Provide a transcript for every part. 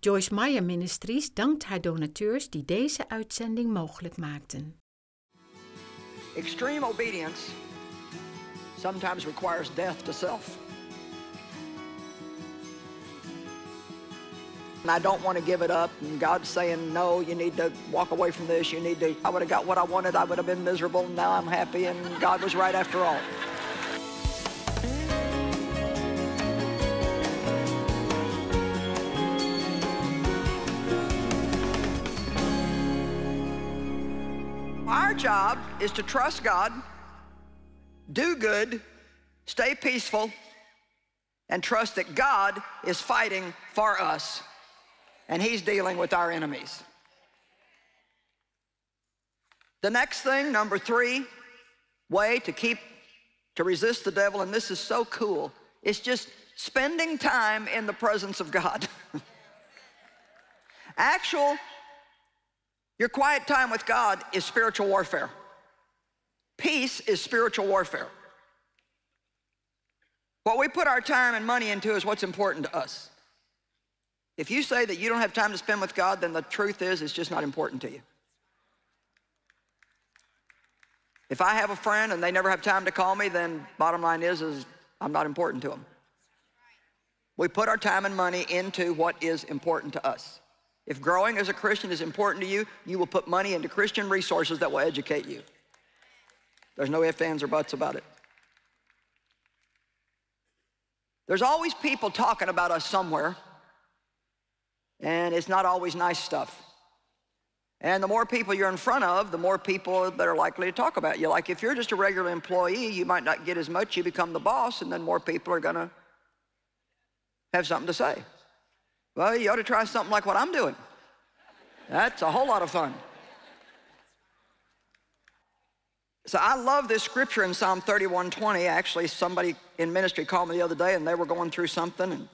Joyce Meyer Ministries dankt haar donateurs die deze uitzending mogelijk maakten. Extreme obedience sometimes requires death to self. And I don't want to give it up. And God's saying, no, you need to walk away from this. You need to, I would have got what I wanted. I would have been miserable. Now I'm happy. And God was right after all. Job is to trust God, do good, stay peaceful, and trust that God is fighting for us and he's dealing with our enemies. The next thing, number three, way to keep, to resist the devil, and this is so cool, it's just spending time in the presence of God. Actual, your quiet time with God is spiritual warfare. Peace is spiritual warfare. What we put our time and money into is what's important to us. If you say that you don't have time to spend with God, then the truth is it's just not important to you. If I have a friend and they never have time to call me, then bottom line is, is I'm not important to them. We put our time and money into what is important to us. If growing as a Christian is important to you, you will put money into Christian resources that will educate you. There's no ifs, ands, or buts about it. There's always people talking about us somewhere, and it's not always nice stuff. And the more people you're in front of, the more people that are likely to talk about you. Like if you're just a regular employee, you might not get as much. You become the boss, and then more people are going to have something to say. Well, you ought to try something like what I'm doing. That's a whole lot of fun. So I love this scripture in Psalm 31:20. Actually, somebody in ministry called me the other day, and they were going through something, and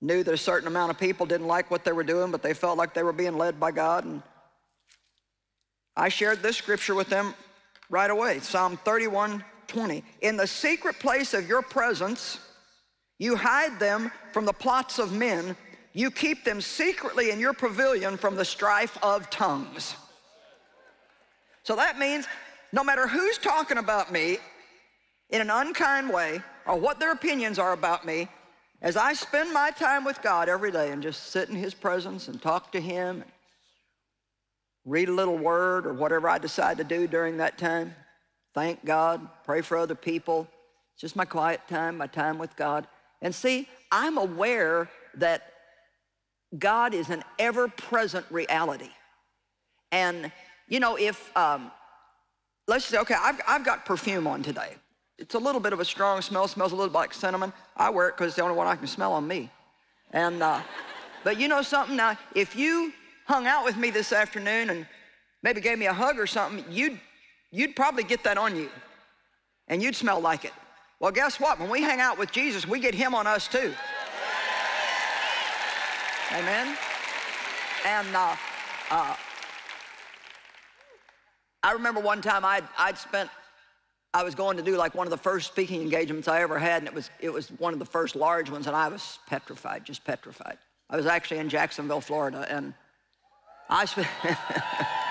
knew that a certain amount of people didn't like what they were doing, but they felt like they were being led by God. And I shared this scripture with them right away Psalm 31 20. In the secret place of your presence, you hide them from the plots of men, you keep them secretly in your pavilion from the strife of tongues. So that means no matter who's talking about me in an unkind way or what their opinions are about me, as I spend my time with God every day and just sit in His presence and talk to Him, and read a little word or whatever I decide to do during that time, thank God, pray for other people. It's just my quiet time, my time with God. And see, I'm aware that God is an ever present reality. And, you know, if, um, let's say, okay, I've, I've got perfume on today. It's a little bit of a strong smell, smells a little bit like cinnamon. I wear it because it's the only one I can smell on me. And, uh, but you know something? Now, if you hung out with me this afternoon and maybe gave me a hug or something, you'd, you'd probably get that on you. And you'd smell like it. Well, guess what? When we hang out with Jesus, we get him on us too. Amen? And uh, uh, I remember one time I'd, I'd spent I was going to do like one of the first speaking engagements I ever had, and it was, it was one of the first large ones, and I was petrified, just petrified. I was actually in Jacksonville, Florida, and I spent,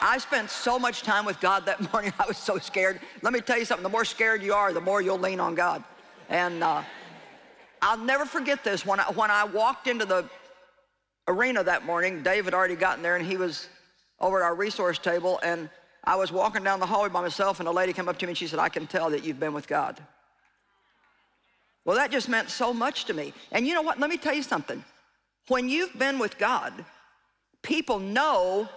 I spent so much time with God that morning, I was so scared. Let me tell you something, the more scared you are, the more you'll lean on God. And uh, I'll never forget this. When I, when I walked into the arena that morning, Dave had already gotten there, and he was over at our resource table, and I was walking down the hallway by myself and a lady came up to me and she said, I can tell that you've been with God. Well, that just meant so much to me. And you know what? Let me tell you something. When you've been with God, people know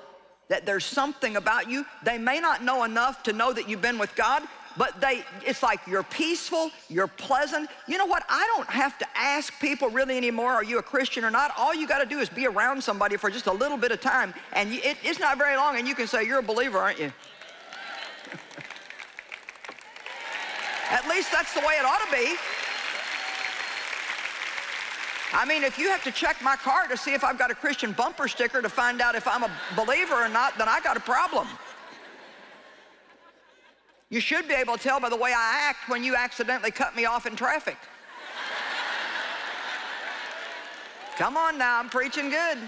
that there's something about you. They may not know enough to know that you've been with God, but they, it's like you're peaceful, you're pleasant. You know what? I don't have to ask people really anymore, are you a Christian or not? All you got to do is be around somebody for just a little bit of time, and it, it's not very long, and you can say, you're a believer, aren't you? At least that's the way it ought to be. I mean, if you have to check my car to see if I've got a Christian bumper sticker to find out if I'm a believer or not, then I got a problem. You should be able to tell by the way I act when you accidentally cut me off in traffic. Come on now, I'm preaching good.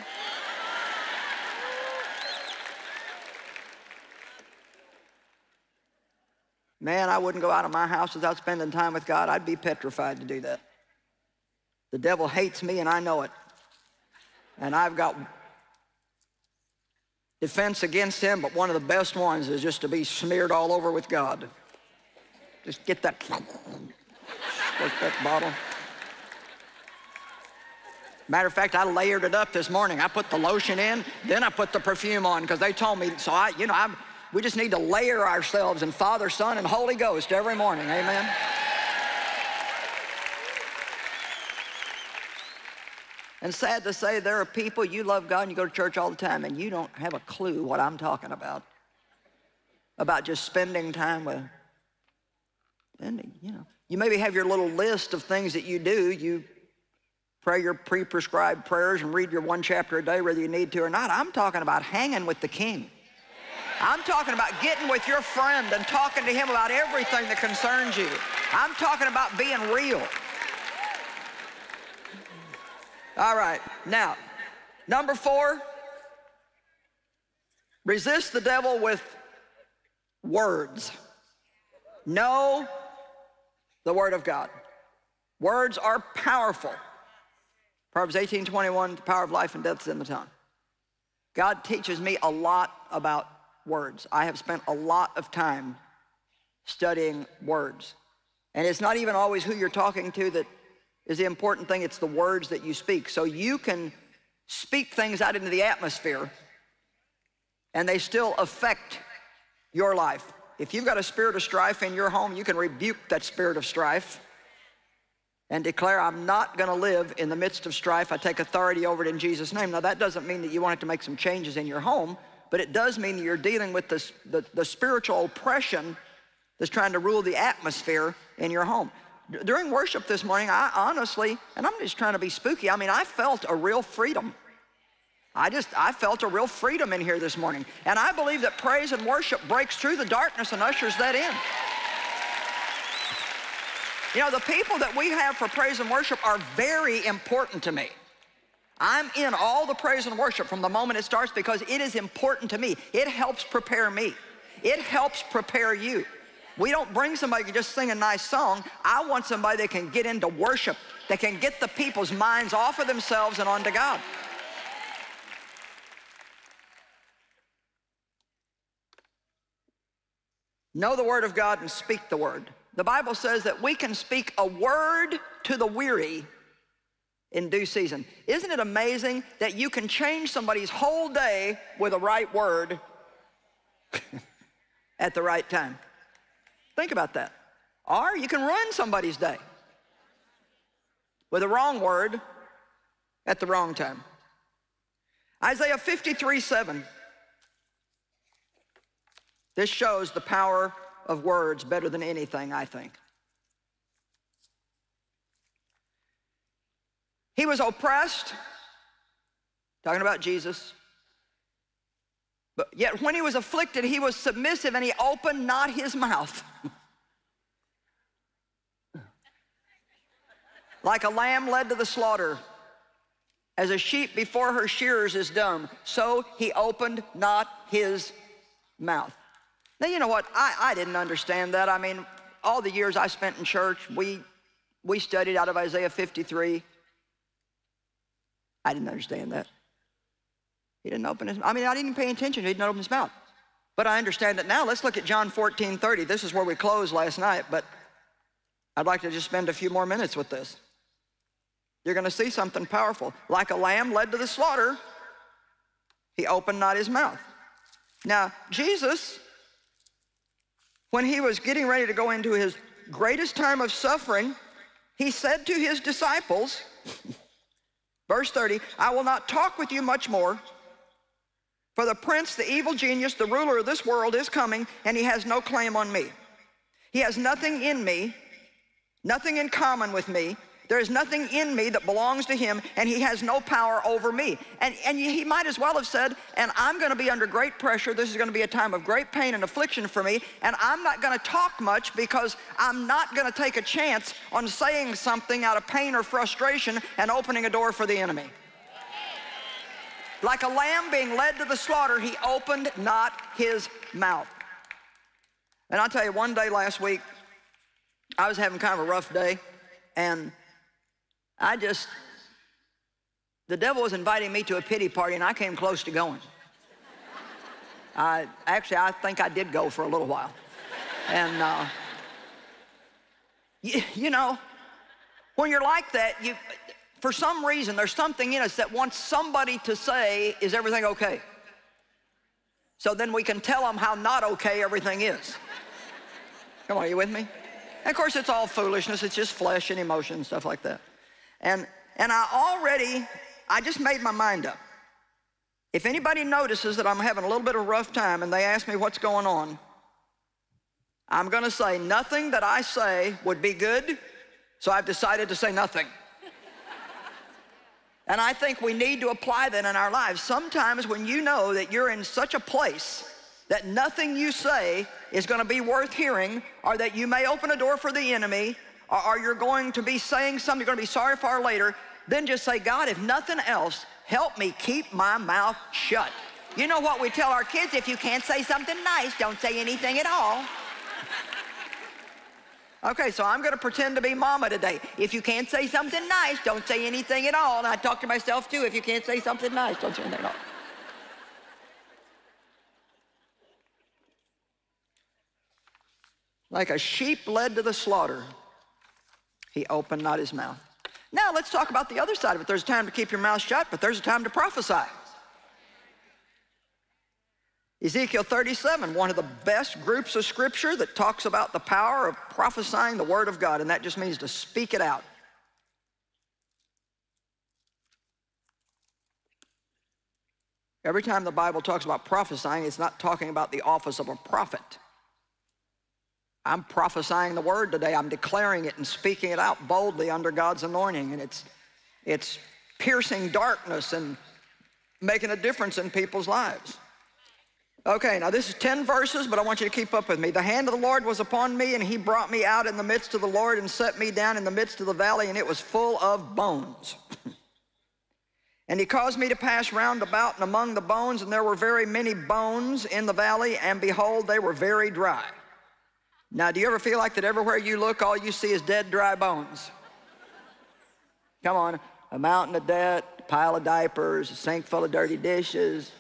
Man, I wouldn't go out of my house without spending time with God. I'd be petrified to do that. The devil hates me, and I know it. And I've got defense against him, but one of the best ones is just to be smeared all over with God. Just get that, that bottle. Matter of fact, I layered it up this morning. I put the lotion in, then I put the perfume on because they told me. So I, you know, I'm, we just need to layer ourselves in Father, Son, and Holy Ghost every morning. Amen. And sad to say, there are people, you love God and you go to church all the time and you don't have a clue what I'm talking about. About just spending time with, and you know, you maybe have your little list of things that you do. You pray your pre-prescribed prayers and read your one chapter a day whether you need to or not. I'm talking about hanging with the king. I'm talking about getting with your friend and talking to him about everything that concerns you. I'm talking about being real. All right, now, number four, resist the devil with words. Know the word of God. Words are powerful. Proverbs 18, 21, the power of life and death is in the tongue. God teaches me a lot about words. I have spent a lot of time studying words. And it's not even always who you're talking to that is the important thing, it's the words that you speak. So you can speak things out into the atmosphere and they still affect your life. If you've got a spirit of strife in your home, you can rebuke that spirit of strife and declare, I'm not going to live in the midst of strife. I take authority over it in Jesus' name. Now, that doesn't mean that you want to make some changes in your home, but it does mean that you're dealing with this, the, the spiritual oppression that's trying to rule the atmosphere in your home. During worship this morning, I honestly, and I'm just trying to be spooky, I mean, I felt a real freedom. I just, I felt a real freedom in here this morning. And I believe that praise and worship breaks through the darkness and ushers that in. You know, the people that we have for praise and worship are very important to me. I'm in all the praise and worship from the moment it starts because it is important to me. It helps prepare me. It helps prepare you. We don't bring somebody who can just sing a nice song. I want somebody that can get into worship, that can get the people's minds off of themselves and onto God. Know the word of God and speak the word the Bible says that we can speak a word to the weary in due season. Isn't it amazing that you can change somebody's whole day with a right word at the right time? Think about that. Or you can ruin somebody's day with a wrong word at the wrong time. Isaiah 53, 7. This shows the power of words better than anything, I think. He was oppressed, talking about Jesus. But yet when he was afflicted, he was submissive and he opened not his mouth. like a lamb led to the slaughter, as a sheep before her shearers is dumb, so he opened not his mouth. Now, you know what? I, I didn't understand that. I mean, all the years I spent in church, we, we studied out of Isaiah 53. I didn't understand that. He didn't open his I mean, I didn't even pay attention. He didn't open his mouth. But I understand it now. Let's look at John 14, 30. This is where we closed last night, but I'd like to just spend a few more minutes with this. You're going to see something powerful. Like a lamb led to the slaughter, he opened not his mouth. Now, Jesus when he was getting ready to go into his greatest time of suffering, he said to his disciples, verse 30, I will not talk with you much more, for the prince, the evil genius, the ruler of this world is coming, and he has no claim on me. He has nothing in me, nothing in common with me, There is nothing in me that belongs to him, and he has no power over me. And, and he might as well have said, and I'm going to be under great pressure. This is going to be a time of great pain and affliction for me, and I'm not going to talk much because I'm not going to take a chance on saying something out of pain or frustration and opening a door for the enemy. Like a lamb being led to the slaughter, he opened not his mouth. And I'll tell you, one day last week, I was having kind of a rough day, and I just, the devil was inviting me to a pity party, and I came close to going. I, actually, I think I did go for a little while. And, uh, you, you know, when you're like that, you, for some reason, there's something in us that wants somebody to say, is everything okay? So then we can tell them how not okay everything is. Come on, are you with me? And of course, it's all foolishness. It's just flesh and emotion and stuff like that. And, and I already, I just made my mind up. If anybody notices that I'm having a little bit of a rough time and they ask me what's going on, I'm going to say nothing that I say would be good, so I've decided to say nothing. and I think we need to apply that in our lives. Sometimes when you know that you're in such a place that nothing you say is going to be worth hearing, or that you may open a door for the enemy, or, you're going to be saying something you're going to be sorry for later, then just say, God, if nothing else, help me keep my mouth shut. You know what we tell our kids? If you can't say something nice, don't say anything at all. Okay, so I'm going to pretend to be mama today. If you can't say something nice, don't say anything at all. And I talk to myself too. If you can't say something nice, don't say anything at all. Like a sheep led to the slaughter, he opened not his mouth. Now let's talk about the other side of it. There's a time to keep your mouth shut, but there's a time to prophesy. Ezekiel 37, one of the best groups of scripture that talks about the power of prophesying the word of God, and that just means to speak it out. Every time the Bible talks about prophesying, it's not talking about the office of a prophet. I'm prophesying the word today. I'm declaring it and speaking it out boldly under God's anointing. And it's, it's piercing darkness and making a difference in people's lives. Okay, now this is 10 verses, but I want you to keep up with me. The hand of the Lord was upon me, and he brought me out in the midst of the Lord and set me down in the midst of the valley, and it was full of bones. and he caused me to pass round about and among the bones, and there were very many bones in the valley, and behold, they were very dry. Now, do you ever feel like that everywhere you look, all you see is dead, dry bones? Come on, a mountain of debt, a pile of diapers, a sink full of dirty dishes,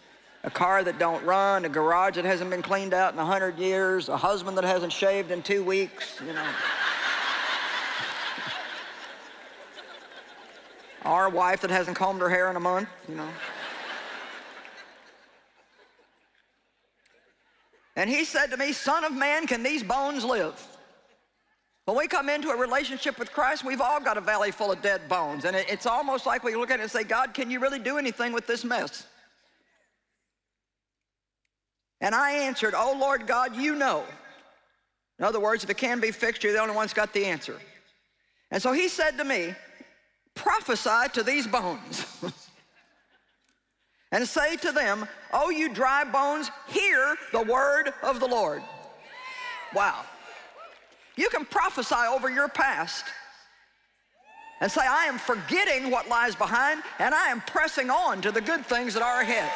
a car that don't run, a garage that hasn't been cleaned out in a hundred years, a husband that hasn't shaved in two weeks, you know. Our wife that hasn't combed her hair in a month, you know. And he said to me, Son of man, can these bones live? When we come into a relationship with Christ, we've all got a valley full of dead bones. And it's almost like we look at it and say, God, can you really do anything with this mess? And I answered, Oh Lord God, you know. In other words, if it can be fixed, you're the only one that's got the answer. And so he said to me, prophesy to these bones. and say to them, Oh, you dry bones, hear the word of the Lord. Wow. You can prophesy over your past and say, I am forgetting what lies behind and I am pressing on to the good things that are ahead.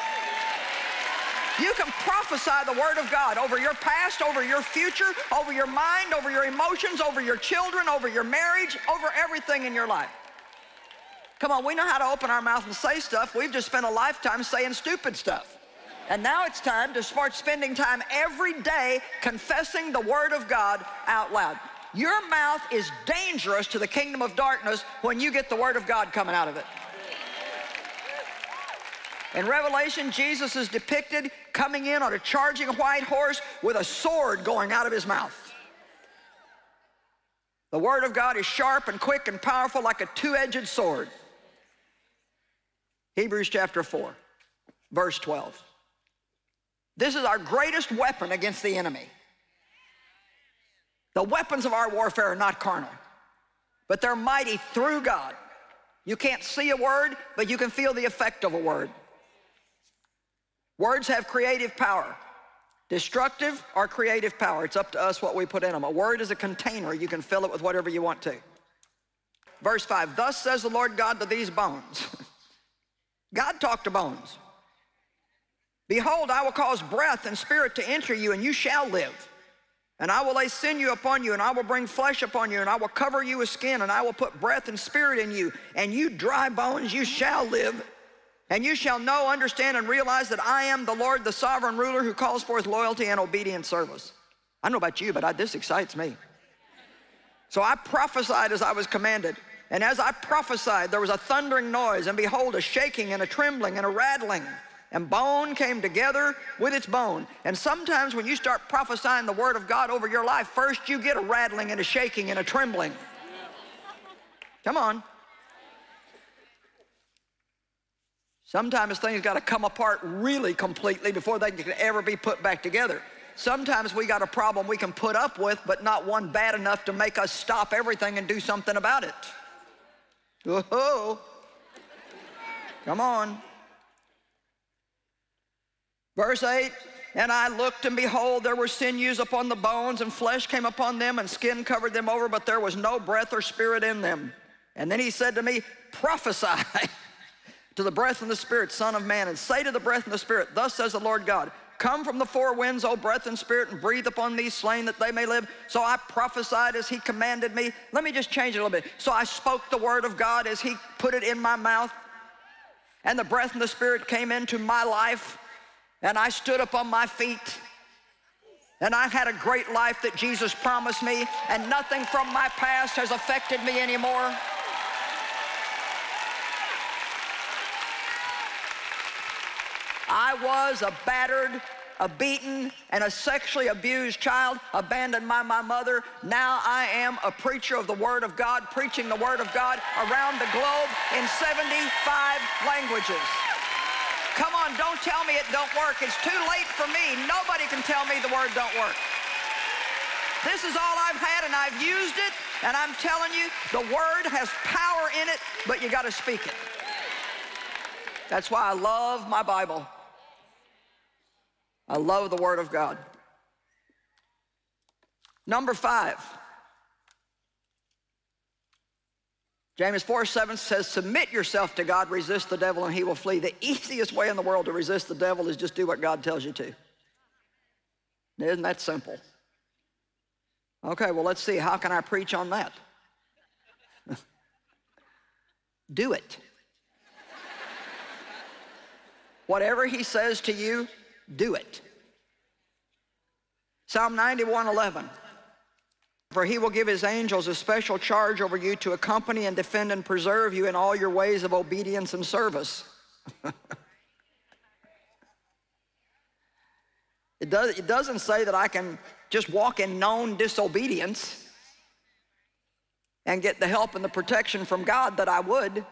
You can prophesy the Word of God over your past, over your future, over your mind, over your emotions, over your children, over your marriage, over everything in your life. Come on, we know how to open our mouth and say stuff. We've just spent a lifetime saying stupid stuff. And now it's time to start spending time every day confessing the Word of God out loud. Your mouth is dangerous to the kingdom of darkness when you get the Word of God coming out of it. In Revelation, Jesus is depicted coming in on a charging white horse with a sword going out of his mouth. The Word of God is sharp and quick and powerful like a two-edged sword. Hebrews chapter 4, verse 12. This is our greatest weapon against the enemy. The weapons of our warfare are not carnal, but they're mighty through God. You can't see a word, but you can feel the effect of a word. Words have creative power. Destructive or creative power. It's up to us what we put in them. A word is a container. You can fill it with whatever you want to. Verse 5, Thus says the Lord God to these bones. God talked to bones. Behold, I will cause breath and spirit to enter you, and you shall live. And I will lay sinew upon you, and I will bring flesh upon you, and I will cover you with skin, and I will put breath and spirit in you. And you dry bones, you shall live. And you shall know, understand, and realize that I am the Lord, the sovereign ruler, who calls forth loyalty and obedient service. I don't know about you, but I, this excites me. So I prophesied as I was commanded. And as I prophesied, there was a thundering noise, and behold, a shaking and a trembling and a rattling and bone came together with its bone. And sometimes when you start prophesying the word of God over your life, first you get a rattling and a shaking and a trembling. Come on. Sometimes things got to come apart really completely before they can ever be put back together. Sometimes we got a problem we can put up with, but not one bad enough to make us stop everything and do something about it. Whoa. Come on. Verse 8, and I looked, and behold, there were sinews upon the bones, and flesh came upon them, and skin covered them over, but there was no breath or spirit in them. And then he said to me, Prophesy to the breath and the spirit, Son of man, and say to the breath and the spirit, Thus says the Lord God, Come from the four winds, O breath and spirit, and breathe upon these slain that they may live. So I prophesied as he commanded me. Let me just change it a little bit. So I spoke the word of God as he put it in my mouth. And the breath and the spirit came into my life. And I stood up on my feet. And I had a great life that Jesus promised me, and nothing from my past has affected me anymore. I was a battered, a beaten, and a sexually abused child, abandoned by my mother. Now I am a preacher of the Word of God, preaching the Word of God around the globe in 75 languages. Come on, don't tell me it don't work. It's too late for me. Nobody can tell me the word don't work. This is all I've had and I've used it and I'm telling you the word has power in it but you got to speak it. That's why I love my Bible. I love the Word of God. Number five, James 4 7 says, Submit yourself to God, resist the devil, and he will flee. The easiest way in the world to resist the devil is just do what God tells you to. Isn't that simple? Okay, well, let's see. How can I preach on that? do it. Whatever he says to you, do it. Psalm 91 11. For he will give his angels a special charge over you to accompany and defend and preserve you in all your ways of obedience and service. it, does, it doesn't say that I can just walk in known disobedience and get the help and the protection from God that I would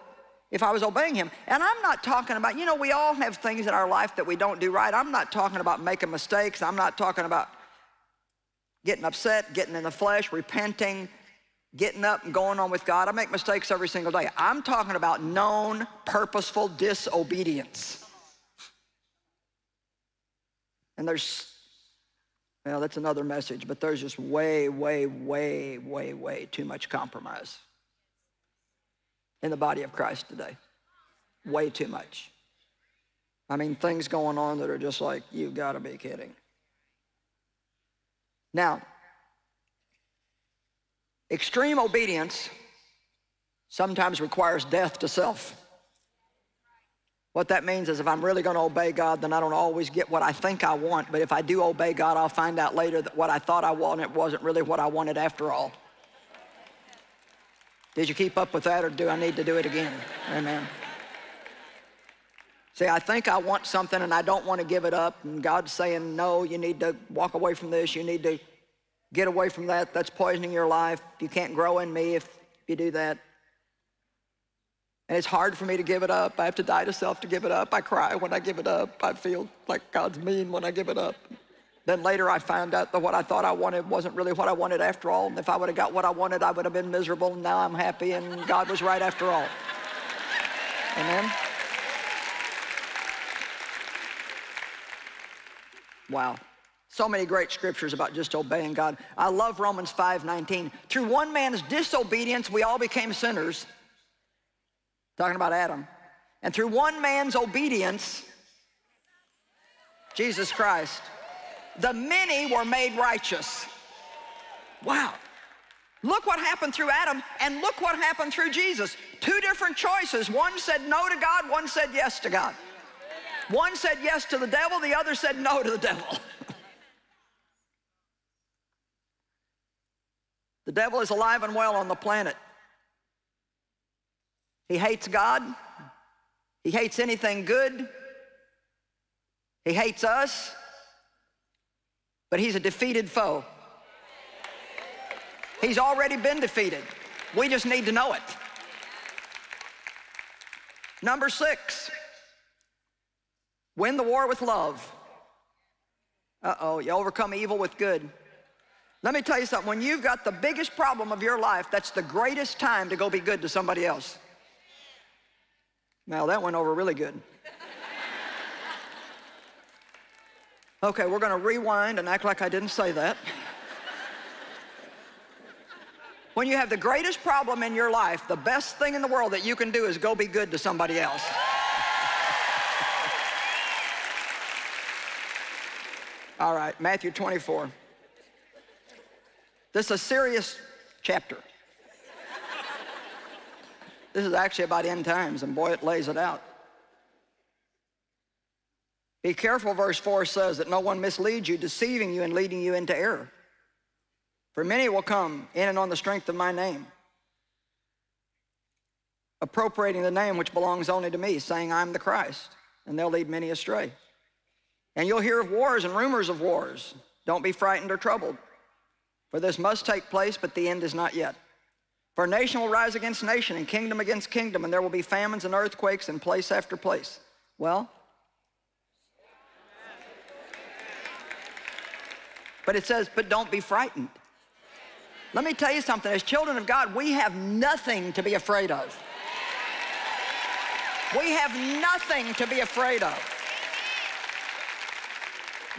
if I was obeying him. And I'm not talking about, you know, we all have things in our life that we don't do right. I'm not talking about making mistakes. I'm not talking about getting upset, getting in the flesh, repenting, getting up and going on with God. I make mistakes every single day. I'm talking about known, purposeful disobedience. And there's, well, that's another message, but there's just way, way, way, way, way too much compromise in the body of Christ today. Way too much. I mean, things going on that are just like, you've got to be kidding. Now, extreme obedience sometimes requires death to self. What that means is if I'm really going to obey God, then I don't always get what I think I want. But if I do obey God, I'll find out later that what I thought I wanted wasn't really what I wanted after all. Did you keep up with that or do I need to do it again? Amen. See, I think I want something and I don't want to give it up. And God's saying, no, you need to walk away from this. You need to get away from that. That's poisoning your life. You can't grow in me if you do that. And it's hard for me to give it up. I have to die to self to give it up. I cry when I give it up. I feel like God's mean when I give it up. Then later I found out that what I thought I wanted wasn't really what I wanted after all. And if I would have got what I wanted, I would have been miserable. And now I'm happy and God was right after all. Amen? Wow. So many great scriptures about just obeying God. I love Romans 5:19. Through one man's disobedience, we all became sinners. Talking about Adam. And through one man's obedience, Jesus Christ, the many were made righteous. Wow. Look what happened through Adam, and look what happened through Jesus. Two different choices. One said no to God, one said yes to God. One said yes to the devil, the other said no to the devil. the devil is alive and well on the planet. He hates God. He hates anything good. He hates us. But he's a defeated foe. He's already been defeated. We just need to know it. Number six, win the war with love. Uh-oh, you overcome evil with good. Let me tell you something. When you've got the biggest problem of your life, that's the greatest time to go be good to somebody else. Now, that went over really good. Okay, we're going to rewind and act like I didn't say that. when you have the greatest problem in your life, the best thing in the world that you can do is go be good to somebody else. All right, Matthew 24. This is a serious chapter. This is actually about end times, and boy, it lays it out. Be careful, verse 4 says, that no one misleads you, deceiving you and leading you into error. For many will come in and on the strength of my name, appropriating the name which belongs only to me, saying, I'm the Christ, and they'll lead many astray. And you'll hear of wars and rumors of wars. Don't be frightened or troubled, for this must take place, but the end is not yet. For nation will rise against nation, and kingdom against kingdom, and there will be famines and earthquakes in place after place. Well, But it says, but don't be frightened. Let me tell you something. As children of God, we have nothing to be afraid of. We have nothing to be afraid of.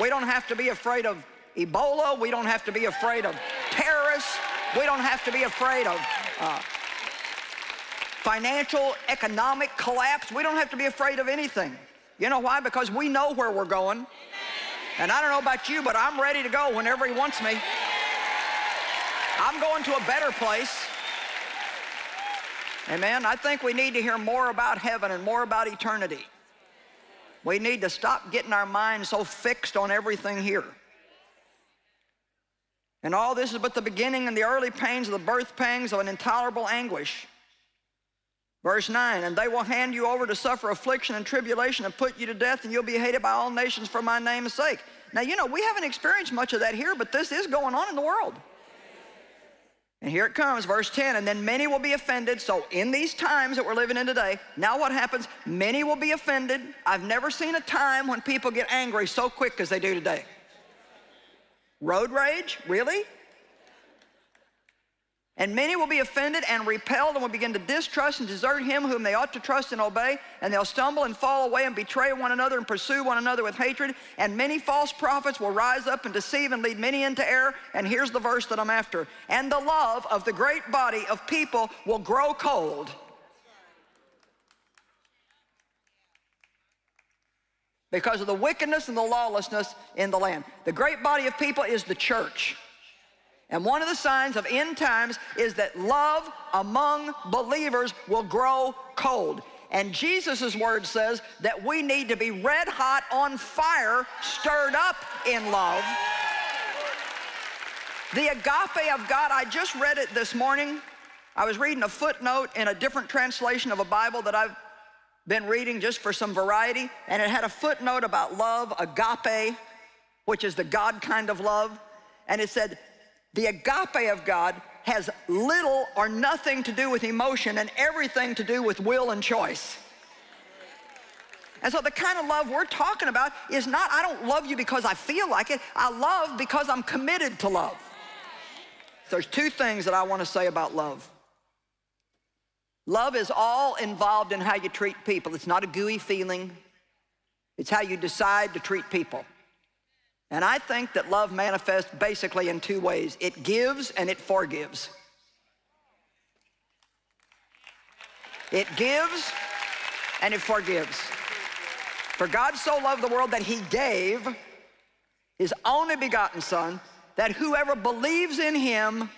We don't have to be afraid of Ebola. We don't have to be afraid of terrorists. We don't have to be afraid of uh, financial, economic collapse. We don't have to be afraid of anything. You know why? Because we know where we're going. And I don't know about you, but I'm ready to go whenever he wants me. I'm going to a better place. Amen. I think we need to hear more about heaven and more about eternity. We need to stop getting our minds so fixed on everything here. And all this is but the beginning and the early pains of the birth pangs of an intolerable anguish. Verse 9, and they will hand you over to suffer affliction and tribulation and put you to death, and you'll be hated by all nations for my name's sake. Now, you know, we haven't experienced much of that here, but this is going on in the world. And here it comes, verse 10, and then many will be offended. So in these times that we're living in today, now what happens? Many will be offended. I've never seen a time when people get angry so quick as they do today. Road rage? Really? And many will be offended and repelled and will begin to distrust and desert him whom they ought to trust and obey. And they'll stumble and fall away and betray one another and pursue one another with hatred. And many false prophets will rise up and deceive and lead many into error. And here's the verse that I'm after. And the love of the great body of people will grow cold. Because of the wickedness and the lawlessness in the land. The great body of people is the church. And one of the signs of end times is that love among believers will grow cold. And Jesus' word says that we need to be red hot on fire, stirred up in love. The agape of God, I just read it this morning. I was reading a footnote in a different translation of a Bible that I've been reading just for some variety, and it had a footnote about love, agape, which is the God kind of love. And it said, the agape of God has little or nothing to do with emotion and everything to do with will and choice. And so the kind of love we're talking about is not, I don't love you because I feel like it. I love because I'm committed to love. There's two things that I want to say about love. Love is all involved in how you treat people. It's not a gooey feeling. It's how you decide to treat people. And I think that love manifests basically in two ways. It gives and it forgives. It gives and it forgives. For God so loved the world that he gave his only begotten son that whoever believes in him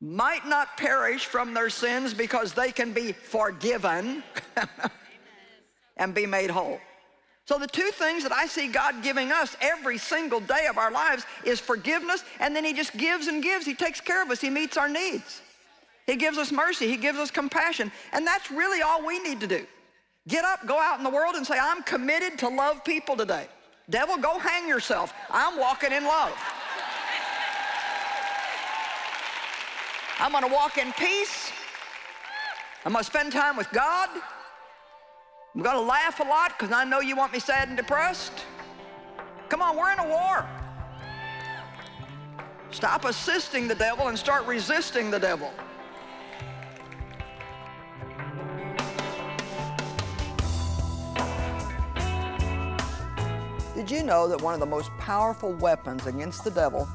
might not perish from their sins because they can be forgiven and be made whole. So the two things that I see God giving us every single day of our lives is forgiveness and then he just gives and gives. He takes care of us. He meets our needs. He gives us mercy. He gives us compassion. And that's really all we need to do. Get up, go out in the world and say, I'm committed to love people today. Devil, go hang yourself. I'm walking in love. I'm going to walk in peace. I'm to spend time with God. I'm going to laugh a lot because I know you want me sad and depressed. Come on, we're in a war. Stop assisting the devil and start resisting the devil. Did you know that one of the most powerful weapons against the devil,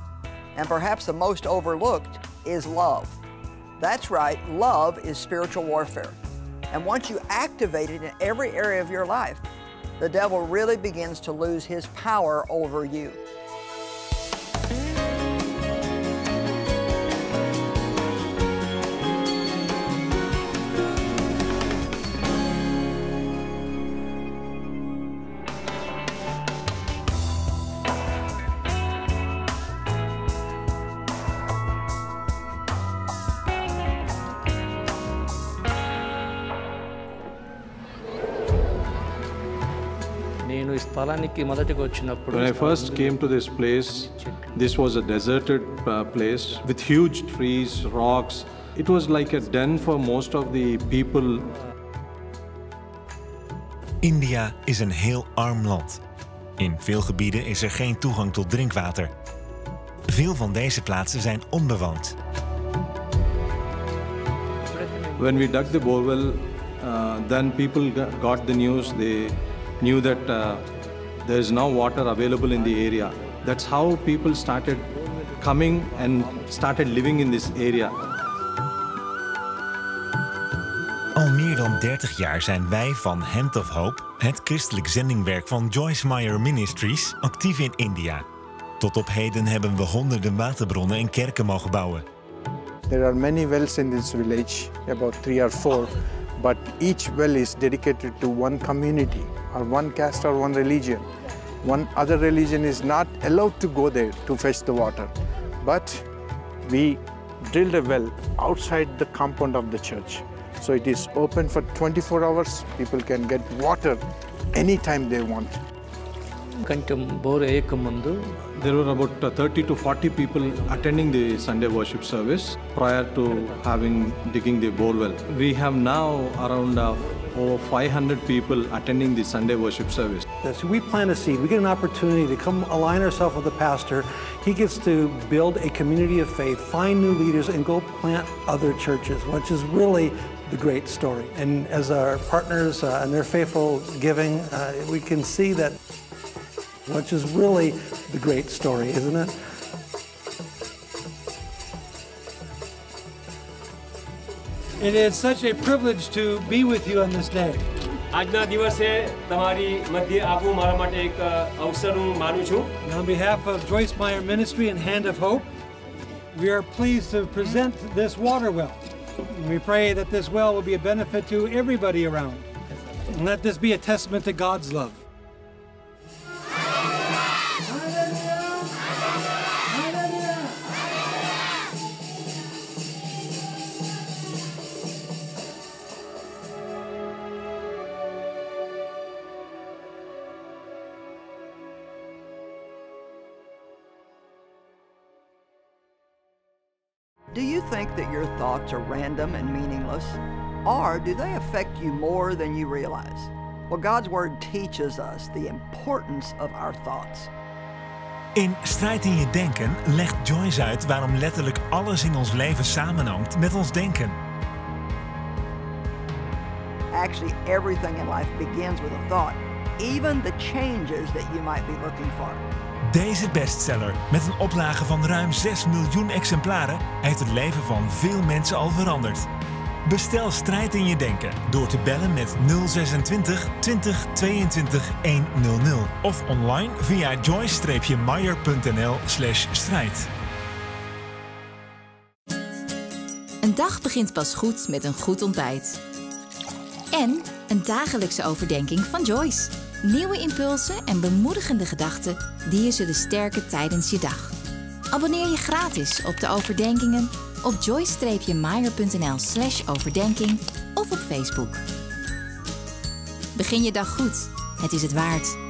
and perhaps the most overlooked, is love? That's right, love is spiritual warfare. And once you activate it in every area of your life, the devil really begins to lose his power over you. ఈ స్థలానికి మొదటిగా వచ్చినప్పుడు When I first came to this place, this was a deserted uh, place with huge trees, rocks. It was like a den for most of the people. India is een heel arm land. In veel gebieden is er geen toegang tot drinkwater. Veel van deze plaatsen zijn onbewoond. When we dug the borewell, uh, then people g- got the news. They knew that uh, there is now water available in the area. That's how people started coming and started living in this area. Al meer dan 30 jaar zijn wij van Hand of Hope, het christelijk zendingwerk van Joyce Meyer Ministries, actief in India. Tot op heden hebben we honderden waterbronnen en kerken mogen bouwen. There are many wells in this village, about three or four, but each well is dedicated to one community or one caste or one religion. One other religion is not allowed to go there to fetch the water. But we drilled a well outside the compound of the church. So it is open for 24 hours. People can get water anytime they want. కొంచెం bore వేయకముందు There were about uh, 30 to 40 people attending the Sunday worship service prior to having digging the borewell. We have now around uh, over 500 people attending the Sunday worship service. We plant a seed. We get an opportunity to come align ourselves with the pastor. He gets to build a community of faith, find new leaders, and go plant other churches, which is really the great story. And as our partners uh, and their faithful giving, uh, we can see that, which is really the great story, isn't it? It is such a privilege to be with you on this day. આજના દિવસે તમારી મધ્ય આવવું મારા માટે એક અ, અવસર હું માનું છું And on behalf of Joyce Meyer Ministry and Hand of Hope, we are pleased to present this water well. And we pray that this well will be a benefit to everybody around. And let this be a testament to God's love. Thoughts are random and meaningless? Or do they affect you more than you realize? Well, God's Word teaches us the importance of our thoughts. In Strijd in je denken legt Joyce uit waarom letterlijk alles in ons leven samenhangt met ons denken. Actually, everything in life begins with a thought, even the changes that you might be looking for. Deze bestseller, met een oplage van ruim 6 miljoen exemplaren, heeft het leven van veel mensen al veranderd. Bestel Strijd in je denken door te bellen met 026 20 22 100 of online via joyce-meyer.nl/slash strijd. Een dag begint pas goed met een goed ontbijt. En een dagelijkse overdenking van Joyce. Nieuwe impulsen en bemoedigende gedachten die je zullen sterken tijdens je dag. Abonneer je gratis op de overdenkingen op joyce-meyer.nl slash overdenking of op Facebook. Begin je dag goed. Het is het waard.